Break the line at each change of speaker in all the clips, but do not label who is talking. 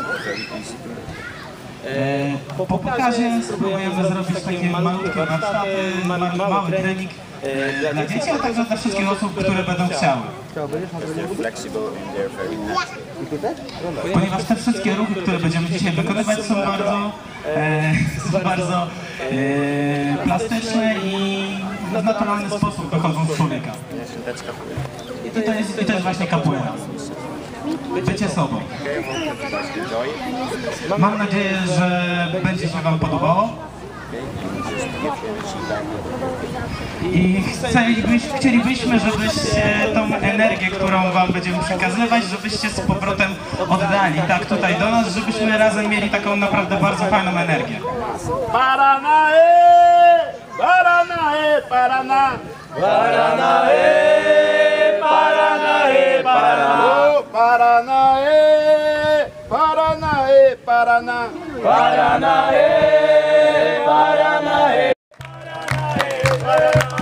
are very easy to do.
E, Po pokazie spróbujemy zrobić takie malutkie warsztaty, ma- mały trening e, dla dzieci, a także dla wszystkich osób, które będą chciały. Ponieważ te wszystkie ruchy, które będziemy dzisiaj wykonywać są bardzo, e, są bardzo e, plastyczne i w naturalny sposób wychodzą z człowieka. I to jest, i to jest właśnie capoeira. Bycie sobą. Mam nadzieję, że będzie się Wam podobało. I chcielibyś, chcielibyśmy, żebyście tą energię, którą Wam będziemy przekazywać, żebyście z powrotem oddali, tak tutaj do nas, żebyśmy razem mieli taką naprawdę bardzo fajną energię.
Paraná, Paranaê, Paraná. Paranaê, Paranaê, Paraná. Paranaê, Paranaê, Paraná. Paranaê, Paranaê.
Paranaê, Paranaê.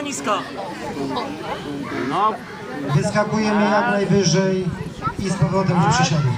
Nisko.
Wyskakujemy jak najwyżej i z powrotem do przysiadu.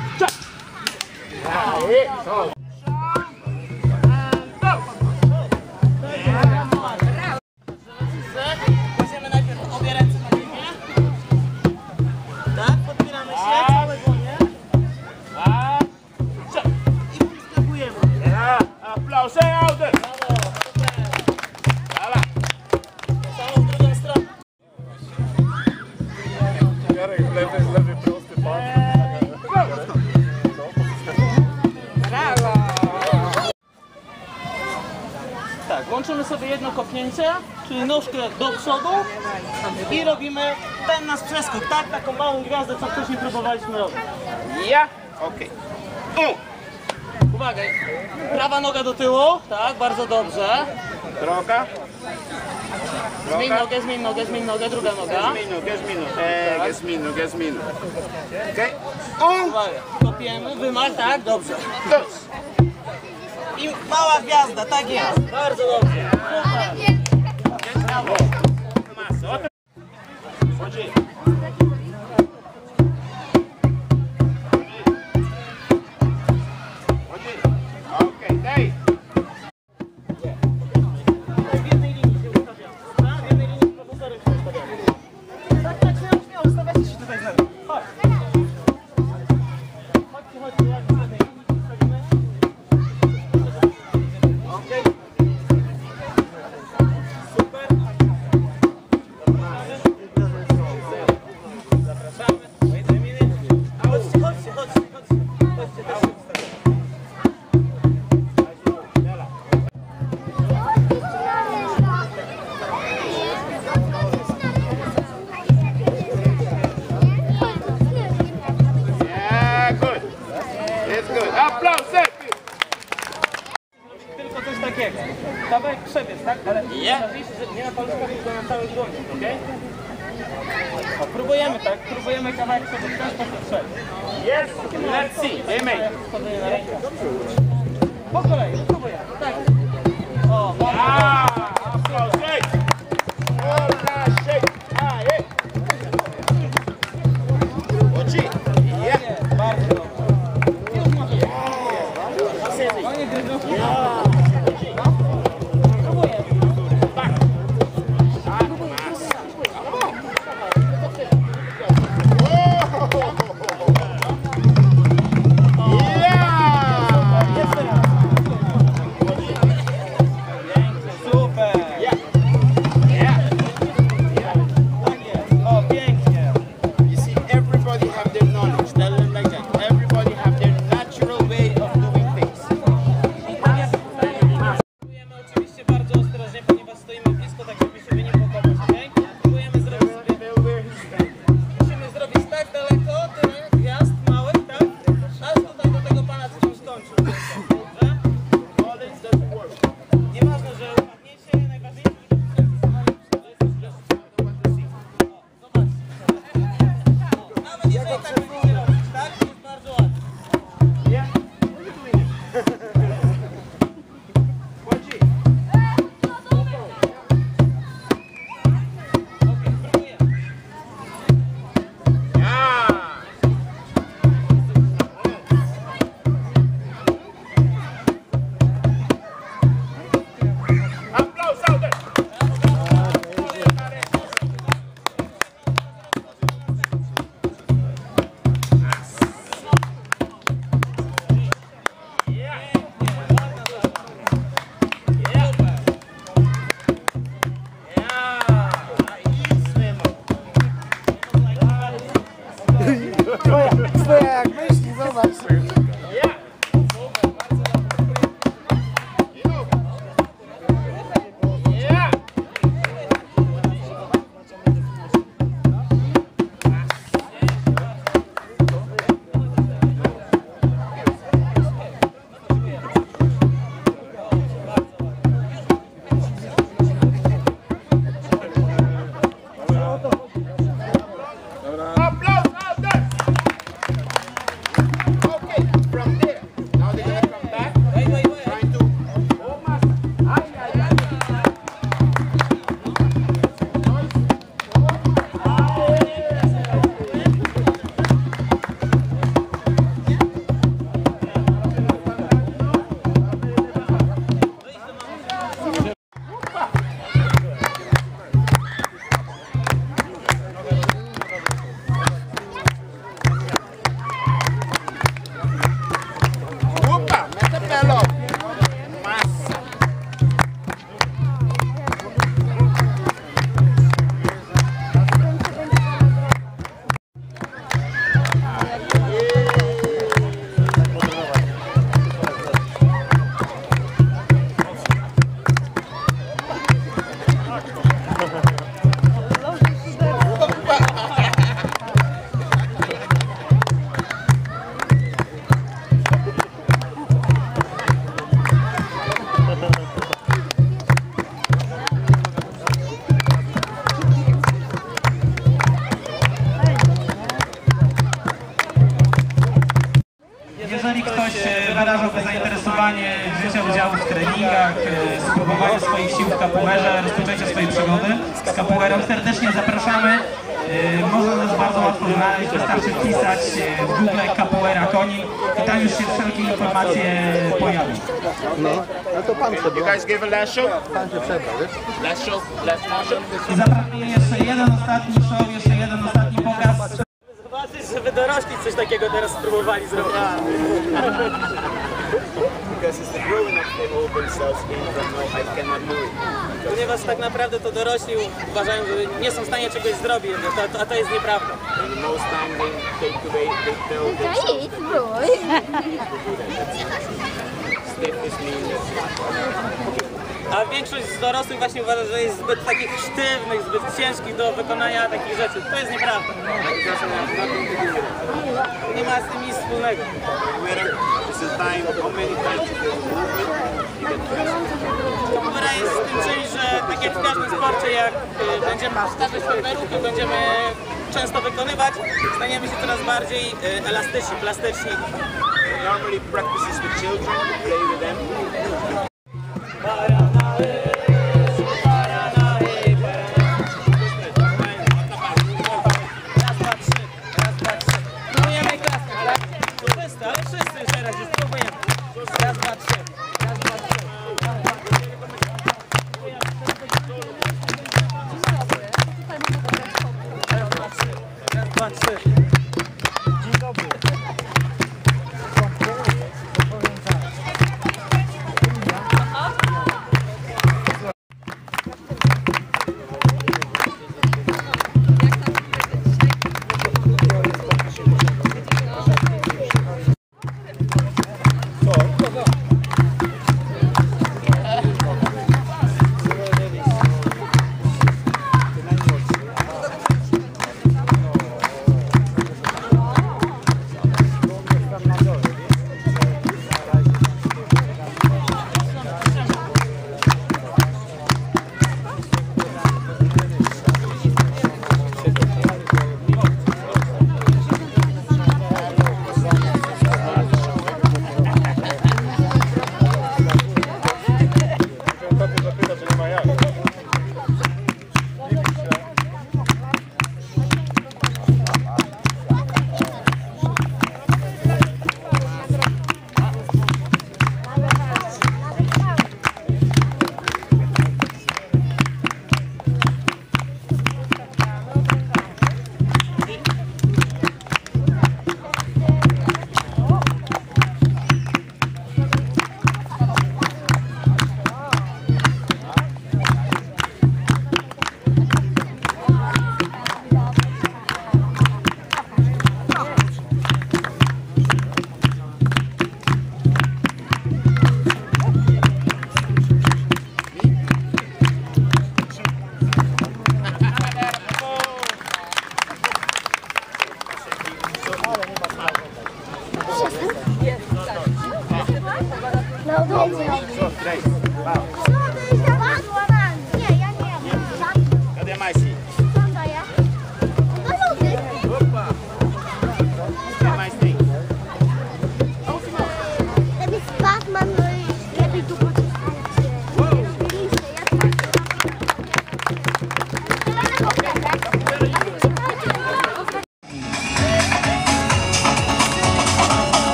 Łączymy sobie jedno kopnięcie, czyli nóżkę do przodu i robimy ten nasz przeskok, tak? Taką małą gwiazdę, co wcześniej próbowaliśmy robić.
Ja? Okej. Um,
Uwaga, prawa noga do tyłu, tak, bardzo dobrze.
troca.
Zmień nogę, zmień nogę, zmień nogę, druga noga.
Gesmino, gesmino. É, gesmino, gesmino. Ok? Um,
Uwaga, kopiemy, wymach, tak, dobrze.
dois.
I mała gwiazda, tak jest, bardzo dobrze.
Massa.
Z
kapuerą, serdecznie zapraszamy. E, Można nas bardzo łatwo znaleźć, wystarczy wpisać e, w Google kapuera Konin i tam już się wszelkie informacje pojawią.
You guys gave a last show? Last show, last show.
I zapraszamy jeszcze jeden ostatni show, jeszcze jeden ostatni pokaz.
Zobaczyć, żeby dorośli coś takiego teraz spróbowali zrobić.
Because it's the growing up they hold themselves in from no, I cannot do it.
Ponieważ tak naprawdę to dorośli uważają, że nie są w stanie czegoś zrobić, a to, a to jest nieprawda.
And most time they take away, they tell themselves
gì rồi
stiff is mean.
A większość z dorosłych właśnie uważa, że jest zbyt takich sztywnych, zbyt ciężkich do wykonania takich rzeczy. To jest nieprawda. Nie ma z tym nic wspólnego. Kamera jest w tym czymś, że tak jak w każdym sporcie, jak y, będziemy powtarzać pewne ruchy, będziemy często wykonywać, staniemy się coraz bardziej y, elastyczni, plastyczni.
Normally practices with children, play with them.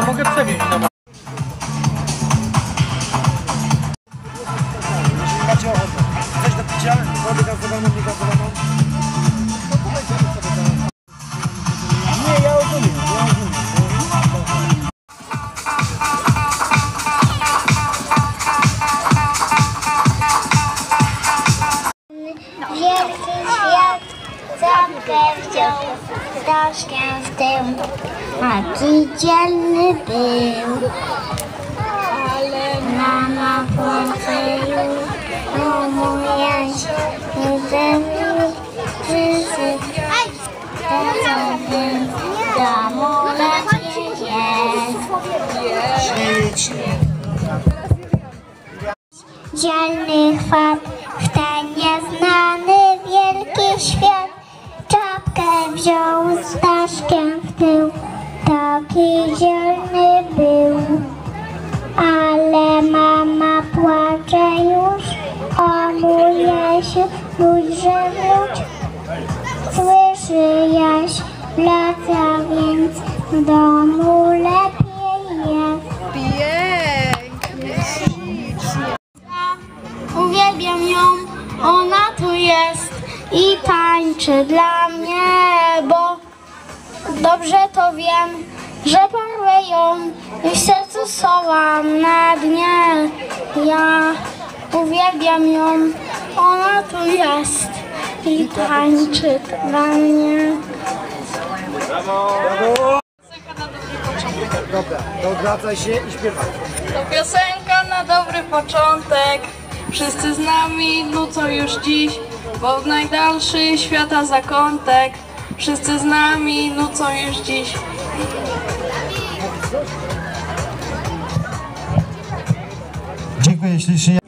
भी moja się ze mną przyszedł. Teraz więc w domu lepiej jest. Dzielny chwat w ten nieznany wielki świat Czapkę wziął z daszkiem w tył Taki dzielny był Ale mama płacze już Hamuje mój żywot. Słyszy jaś, lata więc w domu lepiej jest. Pięknie. Uwielbiam ją, ona tu jest i tańczy dla mnie, bo dobrze to wiem, że porwę ją i w sercu sołam na dnie. Ja uwielbiam ją, ona tu jest i tańczy dla mnie.
Dobra, to odwracaj się i śpiewaj.
To piosenka na dobry początek. Wszyscy z nami nucą już dziś, bo w najdalszy świata zakątek. Wszyscy z nami nucą już dziś.
Dziękuję ślicznie.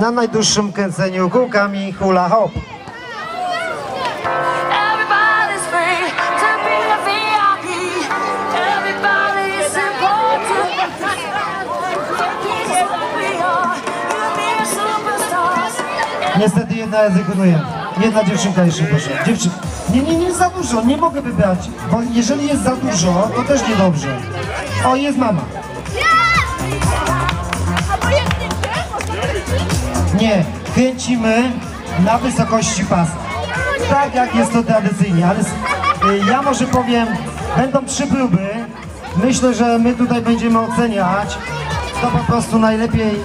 Na
najdłuższym kręceniu kółkami hula hop. Niestety jedna rezygnuje. Jedna dziewczynka jeszcze poszła. Dziewczyn... Nie, nie, nie za dużo, nie mogę wybrać, bo jeżeli jest za dużo, to też niedobrze. O, jest mama. Nie, kręcimy na wysokości pasa. Tak jak jest to tradycyjnie, ale y, ja może powiem, będą trzy próby. Myślę, że my tutaj będziemy oceniać, kto po prostu najlepiej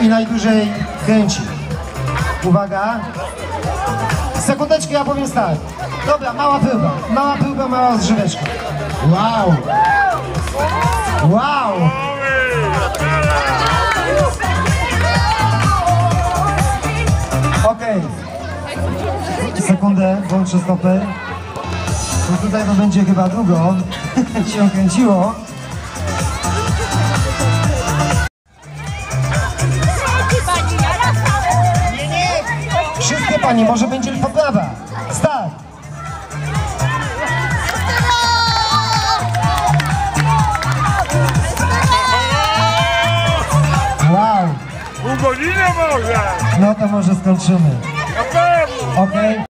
i najdłużej kręci. Uwaga. Sekundeczkę, ja powiem start. Dobra, mała próba, mała próba, mała zżyweczka. Wow! Wow! Sekundę, włączę stoper. Bo tutaj to będzie chyba długo się kręciło. Wszystkie panie, może będzie poprawa. Start! Wow!
Pół godziny może!
No to może skończymy.
Na pewno!
Okej?